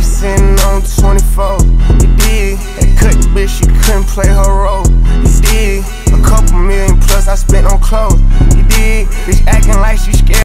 Shorty sitting on 24. You dig? That couldn't bitch, she couldn't play her role. You dig? A couple million plus I spent on clothes. You dig? Bitch acting like she scared.